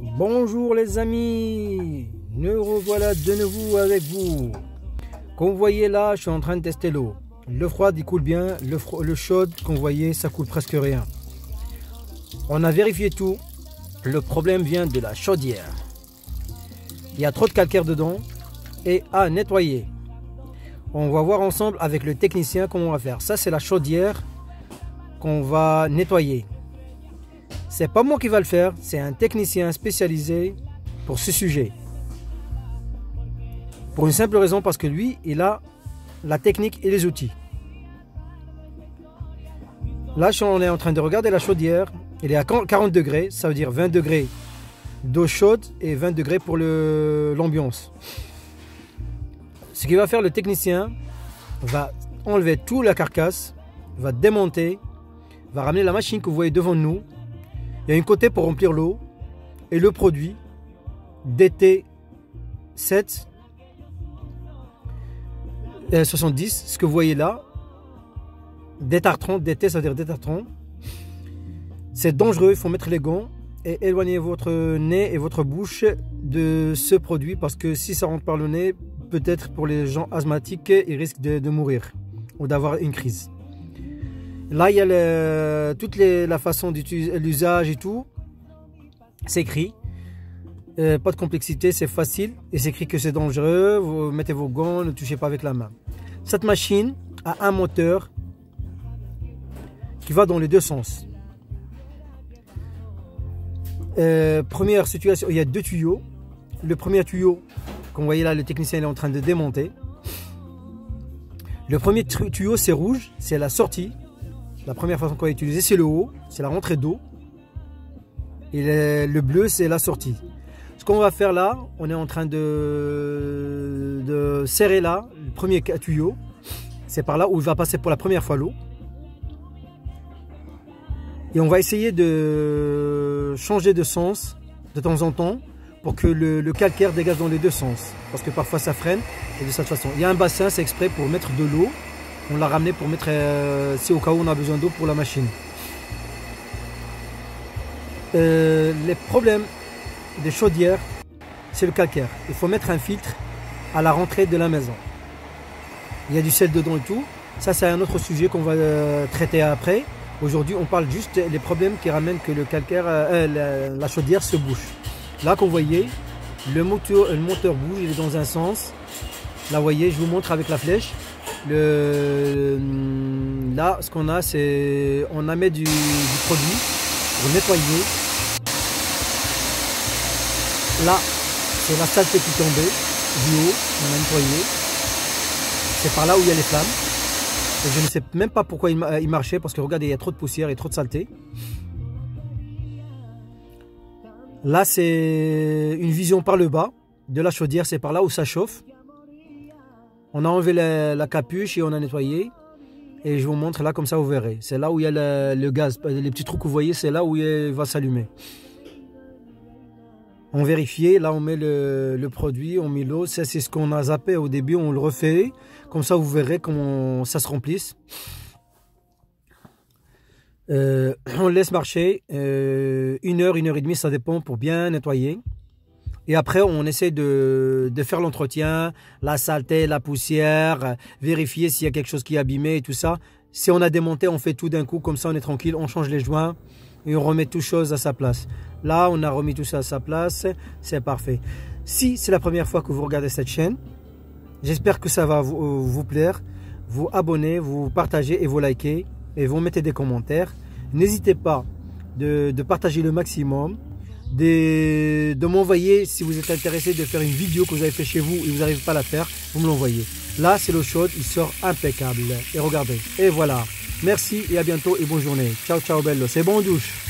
Bonjour les amis, nous revoilà de nouveau avec vous. Comme vous voyez là, je suis en train de tester l'eau. Le froid il coule bien, le, chaud comme vous voyez ça coule presque rien. On a vérifié tout, le problème vient de la chaudière. Il y a trop de calcaire dedans et à nettoyer. On va voir ensemble avec le technicien comment on va faire. Ça c'est la chaudière qu'on va nettoyer. C'est pas moi qui va le faire, c'est un technicien spécialisé pour ce sujet. Pour une simple raison, parce que lui, il a la technique et les outils. Là, on est en train de regarder la chaudière. Elle est à 40 degrés, ça veut dire 20 degrés d'eau chaude et 20 degrés pour l'ambiance. Ce qu'il va faire le technicien, va enlever toute la carcasse, va démonter, va ramener la machine que vous voyez devant nous il y a une côté pour remplir l'eau et le produit DT7 70, ce que vous voyez là, détartron, DT ça veut dire détartron. C'est dangereux, il faut mettre les gants et éloigner votre nez et votre bouche de ce produit parce que si ça rentre par le nez, peut-être pour les gens asthmatiques, ils risquent de mourir ou d'avoir une crise. Là, il y a toute la façon d'utiliser l'usage et tout. C'est écrit. Euh, pas de complexité, c'est facile. Et c'est écrit que c'est dangereux. Vous mettez vos gants, ne touchez pas avec la main. Cette machine a un moteur qui va dans les deux sens. Euh, première situation, il y a deux tuyaux. Le premier tuyau, comme vous voyez là, le technicien est en train de démonter. Le premier tuyau, c'est rouge, c'est la sortie. La première façon qu'on va utiliser, c'est le haut, c'est la rentrée d'eau. Et le, bleu, c'est la sortie. Ce qu'on va faire là, on est en train de, serrer là, le premier tuyau. C'est par là où il va passer pour la première fois l'eau. Et on va essayer de changer de sens de temps en temps pour que le, le, calcaire dégage dans les deux sens. Parce que parfois ça freine. Et de cette façon, il y a un bassin, c'est exprès pour mettre de l'eau on l'a ramené pour mettre, euh, si au cas où on a besoin d'eau pour la machine. Euh, les problèmes des chaudières, c'est le calcaire. Il faut mettre un filtre à la rentrée de la maison. Il y a du sel dedans et tout. Ça, c'est un autre sujet qu'on va euh, traiter après. Aujourd'hui, on parle juste des problèmes qui ramènent que le calcaire, la, chaudière se bouche. Là, qu'on voyez, le moteur, le moteur bouge, il est dans un sens. Là, vous voyez, je vous montre avec la flèche. Là, ce qu'on a, c'est on a du, produit pour nettoyer. Là, c'est la saleté qui tombait du haut, on a nettoyé. C'est par là où il y a les flammes. Je ne sais même pas pourquoi il marchait, parce que regardez, il y a trop de poussière et trop de saleté. Là, c'est une vision par le bas de la chaudière, c'est par là où ça chauffe. On a enlevé la, capuche et on a nettoyé. Et je vous montre là, comme ça vous verrez. C'est là où il y a le, gaz. Les petits trous que vous voyez, c'est là où il va s'allumer. On vérifie, là on met le, produit, on met l'eau. c'est ce qu'on a zappé au début, on le refait. Comme ça vous verrez comment ça se remplisse. Euh, on laisse marcher euh, une heure, une heure et demie, ça dépend pour bien nettoyer. Et après, on essaie de, faire l'entretien, la saleté, la poussière, vérifier s'il y a quelque chose qui est abîmé et tout ça. Si on a démonté, on fait tout d'un coup, comme ça on est tranquille, on change les joints et on remet tout chose à sa place. Là, on a remis tout ça à sa place, c'est parfait. Si c'est la première fois que vous regardez cette chaîne, j'espère que ça va vous, plaire. Vous abonnez, vous partagez et vous likez et vous mettez des commentaires. N'hésitez pas de partager le maximum de, m'envoyer si vous êtes intéressé de faire une vidéo que vous avez fait chez vous et vous n'arrivez pas à la faire, vous me l'envoyez. Là, c'est l'eau chaude, il sort impeccable. Et regardez, et voilà. Merci et à bientôt et bonne journée. Ciao, ciao, bello. C'est bon douche.